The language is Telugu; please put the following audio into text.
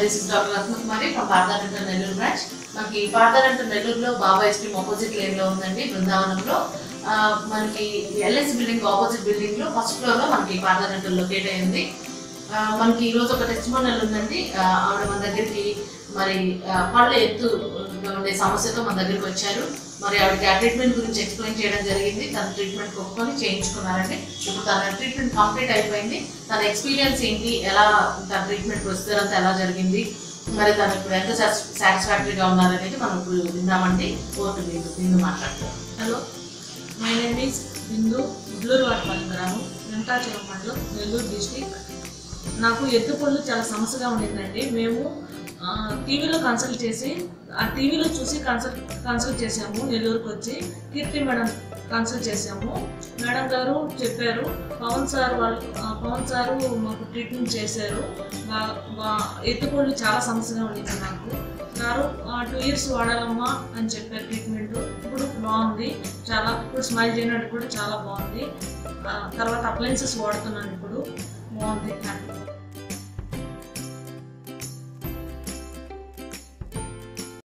This is doctor Ratnakumari from Partha Dental Nellore branch మనకి పార్థారెంటల్ నెల్లూరులో బాబా ఐస్ క్రీమ్ ఆపోజిట్ లేన్లో ఉందండి బృందావనంలో. ఆ, మనకి ఎల్ఎస్ బిల్డింగ్ ఆపోజిట్ బిల్డింగ్లో ఫస్ట్ ఫ్లోర్లో మనకి పార్థారెంటల్ లొకేట్ అయింది మనకి ఈ రోజు ఒక టెస్టిమోనియల్ ఉందండి. ఆవిడ మన దగ్గరికి మరి పళ్ళ ఎత్తు ఉండే సమస్యతో మన దగ్గరికి వచ్చారు. మరి ఆవిడకి ఆ ట్రీట్మెంట్ గురించి ఎక్స్ప్లెయిన్ చేయడం జరిగింది. తన ట్రీట్మెంట్ ఒప్పుకొని చేయించుకున్నారండి. ఇప్పుడు తన ట్రీట్మెంట్ కంప్లీట్ అయిపోయింది. తన ఎక్స్పీరియన్స్ ఏంటి? ఎలా తన ట్రీట్మెంట్ ప్రొసీజర్ అంతా ఎలా జరిగింది? మరి తను ఇప్పుడు ఎంత సాటిస్ఫాక్టరీగా ఉన్నారనేది మనం ఇప్పుడు విందామండి. ఓటు బిందు బిందు మాట్లాడతాం hello my name is Bindu Udluruvadapalli గ్రామం వెంకటాచలం మండలం నెల్లూరు డిస్టిక్ నాకు ఎద్దు పళ్ళు చాలా సమస్యగా ఉండిందండి మేము టీవీలో కన్సల్ట్ చేసి ఆ టీవీలో చూసి కన్సల్ట్ కన్సల్ట్ చేసాము నెల్లూరుకు వచ్చి. కీర్తి మేడం కన్సల్ట్ చేసాము మేడం గారు చెప్పారు పవన్ సార్ వాళ్ళు పవన్ సారు మాకు ట్రీట్మెంట్ చేశారు. ఎత్తుకోళ్ళు చాలా సమస్యగా ఉండింది నాకు గారు టూ ఇయర్స్ వాడాలమ్మా అని చెప్పారు ట్రీట్మెంట్ ఇప్పుడు బాగుంది. చాలా ఇప్పుడు స్మైల్ చేయనట్టు కూడా చాలా బాగుంది. తర్వాత అప్లయన్సెస్ వాడుతున్నాను ఇప్పుడు. బాగుంది. Thank you